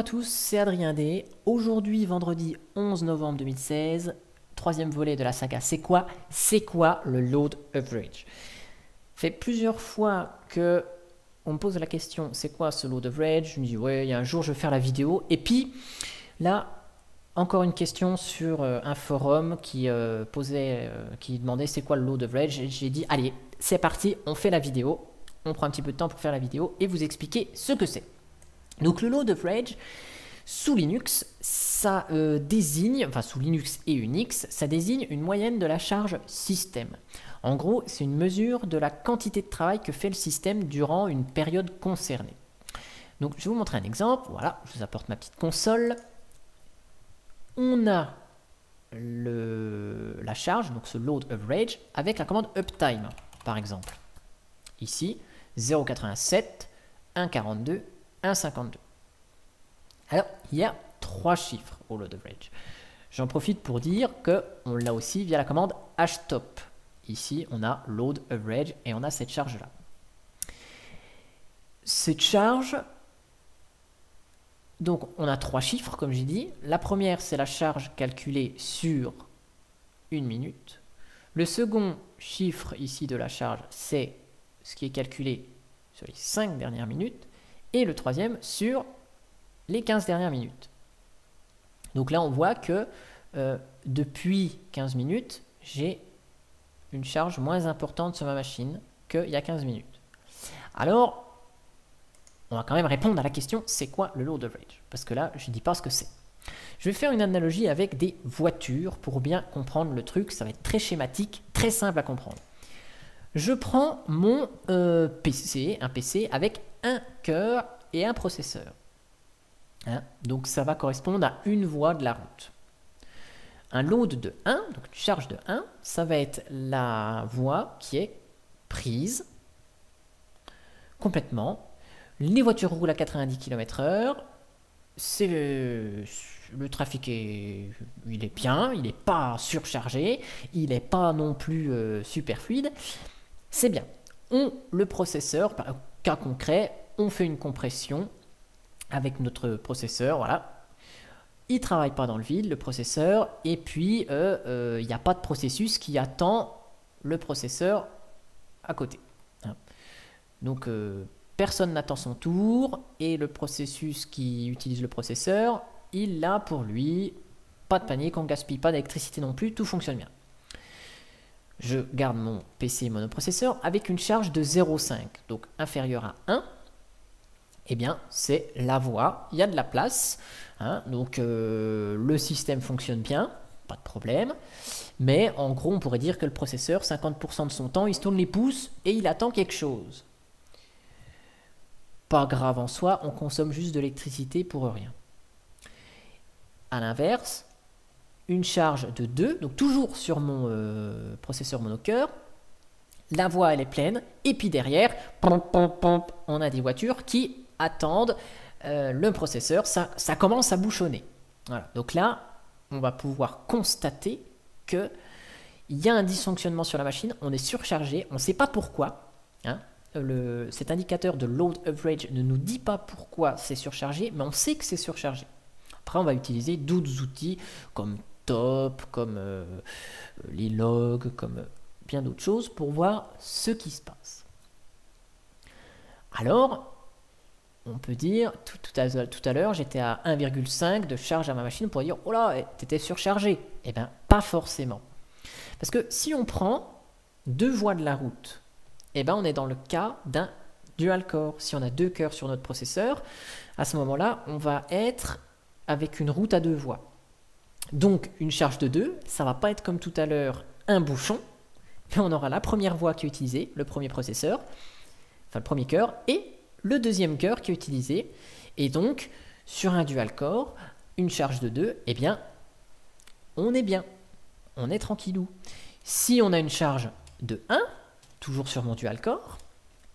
à tous, c'est Adrien D. Aujourd'hui, vendredi 11 novembre 2016, troisième volet de la saga C'est quoi? C'est quoi le load average? Fait plusieurs fois que on me pose la question c'est quoi ce load average? Je me dis ouais, il y a un jour je vais faire la vidéo. Et puis là, encore une question sur euh, un forum qui euh, posait, euh, qui demandait c'est quoi le load average? J'ai dit allez, c'est parti, on fait la vidéo. On prend un petit peu de temps pour faire la vidéo et vous expliquer ce que c'est. Donc le load average sous Linux, ça désigne, enfin sous Linux et Unix, ça désigne une moyenne de la charge système. En gros, c'est une mesure de la quantité de travail que fait le système durant une période concernée. Donc je vais vous montrer un exemple. Voilà, je vous apporte ma petite console on a la charge, donc ce load average, avec la commande uptime, par exemple. Ici, 0,87, 1,42, 1,52. Alors, il y a trois chiffres au load average. J'en profite pour dire qu'on l'a aussi via la commande htop. Ici, on a load average et on a cette charge-là. Cette charge, donc on a trois chiffres, comme j'ai dit. La première, c'est la charge calculée sur une minute. Le second chiffre ici de la charge, c'est ce qui est calculé sur les cinq dernières minutes. Et le troisième, sur les 15 dernières minutes. Donc là, on voit que euh, depuis 15 minutes, j'ai une charge moins importante sur ma machine qu'il y a 15 minutes. Alors, on va quand même répondre à la question c'est quoi le load average Parce que là, je ne dis pas ce que c'est. Je vais faire une analogie avec des voitures pour bien comprendre le truc. Ça va être très schématique, très simple à comprendre. Je prends mon euh, PC, un PC avec un cœur et un processeur. Hein, donc ça va correspondre à une voie de la route. Un load de 1, donc une charge de 1, ça va être la voie qui est prise complètement les voitures roulent à 90 km/h. C'est le trafic est, il est bien, il n'est pas surchargé, il n'est pas non plus euh, super fluide. C'est bien. On, le processeur, cas concret, on fait une compression avec notre processeur, voilà. Il travaille pas dans le vide, le processeur, et puis euh, euh, il n'y a pas de processus qui attend le processeur à côté. Hein. Donc personne n'attend son tour et le processus qui utilise le processeur, il l'a pour lui. Pas de panique, on gaspille pas d'électricité non plus, tout fonctionne bien. Je garde mon PC monoprocesseur avec une charge de 0,5, donc inférieure à 1. Eh bien, c'est la voie, il y a de la place, hein. donc euh, le système fonctionne bien, pas de problème. Mais en gros, on pourrait dire que le processeur, 50% de son temps, il se tourne les pouces et il attend quelque chose pas grave en soi, on consomme juste de l'électricité pour rien. A l'inverse, une charge de 2, donc toujours sur mon euh, processeur monocœur, la voie elle est pleine, et puis derrière, on a des voitures qui attendent euh, le processeur, ça, commence à bouchonner. Voilà. Donc là, on va pouvoir constater que il y a un dysfonctionnement sur la machine, on est surchargé, on ne sait pas pourquoi. Hein, cet indicateur de load average ne nous dit pas pourquoi c'est surchargé, mais on sait que c'est surchargé. Après, on va utiliser d'autres outils comme Comme euh, les logs, comme bien d'autres choses pour voir ce qui se passe. Alors, on peut dire, tout, à, tout à l'heure, j'étais à 1,5 de charge à ma machine pour dire, oh là, t'étais surchargé. Eh bien, pas forcément. Parce que si on prend deux voies de la route, eh ben, on est dans le cas d'un dual core. Si on a deux cœurs sur notre processeur, à ce moment-là, on va être avec une route à deux voies. Donc une charge de 2, ça va pas être comme tout à l'heure un bouchon, mais on aura la première voie qui est utilisée, le premier processeur, enfin le premier cœur, et le deuxième cœur qui est utilisé. Et donc, sur un dual core, une charge de 2, eh bien, on est bien, on est tranquillou. Si on a une charge de 1, toujours sur mon dual core,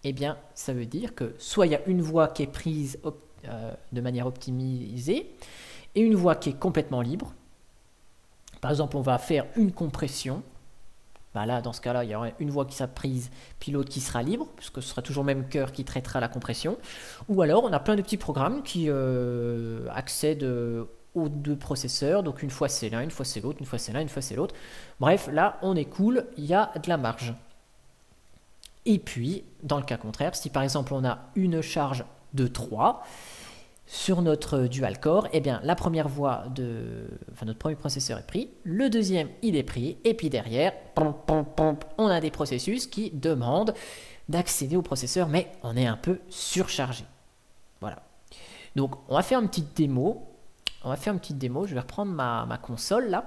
eh bien, ça veut dire que soit il y a une voie qui est prise euh, de manière optimisée et une voie qui est complètement libre. Par exemple, on va faire une compression bah là, dans ce cas-là, il y aura une voie qui sera prise, puis l'autre qui sera libre, puisque ce sera toujours le même cœur qui traitera la compression. Ou alors, on a plein de petits programmes qui euh, accèdent euh, aux deux processeurs. Donc, une fois c'est l'un, une fois c'est l'autre, une fois c'est l'un, une fois c'est l'autre. Bref, là, on est cool, il y a de la marge. Et puis, dans le cas contraire, si par exemple on a une charge de 3, sur notre dual core, eh bien, la première voie de, enfin, notre premier processeur est pris, le deuxième il est pris, et puis derrière, on a des processus qui demandent d'accéder au processeur, mais on est un peu surchargé. Voilà. Donc, on va faire une petite démo. On va faire une petite démo. Je vais reprendre ma, ma console là.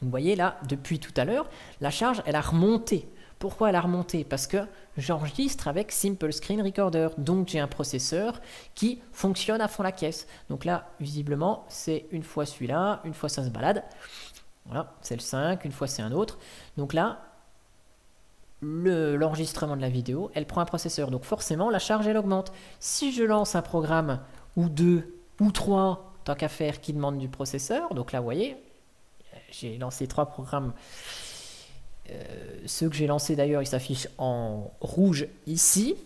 Vous voyez là, depuis tout à l'heure, la charge, elle a remonté. Pourquoi elle a remonté Parce que j'enregistre avec Simple Screen Recorder. Donc j'ai un processeur qui fonctionne à fond la caisse. Donc là, visiblement, c'est une fois celui-là, une fois ça se balade. Voilà, c'est le 5, une fois c'est un autre. Donc là, l'enregistrement de la vidéo, elle prend un processeur. Donc forcément, la charge, elle augmente. Si je lance un programme ou deux ou trois, tant qu'à faire, qui demandent du processeur, donc là, vous voyez, j'ai lancé trois programmes ceux que j'ai lancés d'ailleurs, ils s'affichent en rouge ici.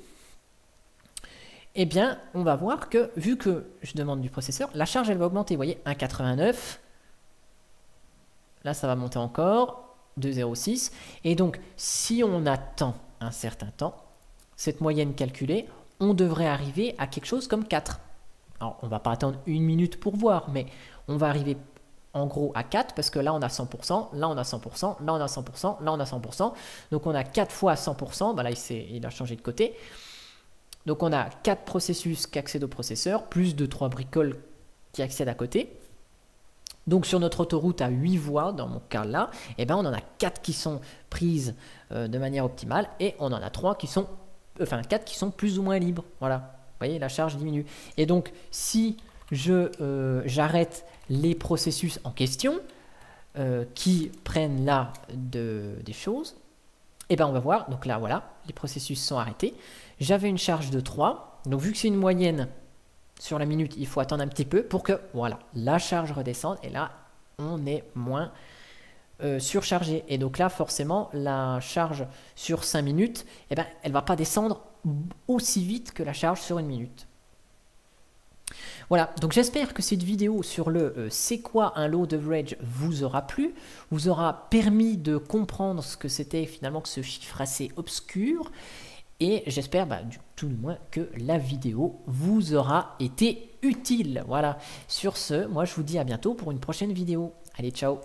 Eh bien, on va voir que, vu que je demande du processeur, la charge, elle va augmenter. Vous voyez, 1,89. Là, ça va monter encore. 2,06. Et donc, si on attend un certain temps, cette moyenne calculée, on devrait arriver à quelque chose comme 4. Alors, on va pas attendre une minute pour voir, mais on va arriver en gros à 4 parce que là on a 100%, là on a 100%, là on a 100%, là on a 100%. Donc on a 4 fois 100%, bah là il, il a changé de côté. Donc on a 4 processus qui accèdent au processeur, plus de 3 bricoles qui accèdent à côté. Donc sur notre autoroute à 8 voies, dans mon cas là, eh ben on en a 4 qui sont prises euh, de manière optimale et on en a 3 qui sont, enfin 4 qui sont plus ou moins libres. Voilà, vous voyez la charge diminue. Et donc si euh, j'arrête les processus en question euh, qui prennent là de, des choses, et eh ben on va voir, donc là voilà, les processus sont arrêtés. J'avais une charge de 3, donc vu que c'est une moyenne sur la minute, il faut attendre un petit peu pour que voilà, la charge redescende, et là on est moins euh, surchargé. Et donc là forcément la charge sur 5 minutes, eh ben, elle va pas descendre aussi vite que la charge sur une minute. Voilà, donc j'espère que cette vidéo sur le euh, c'est quoi un load average vous aura plu, vous aura permis de comprendre ce que c'était finalement que ce chiffre assez obscur. Et j'espère bah, du tout le moins que la vidéo vous aura été utile. Voilà, sur ce, moi je vous dis à bientôt pour une prochaine vidéo. Allez, ciao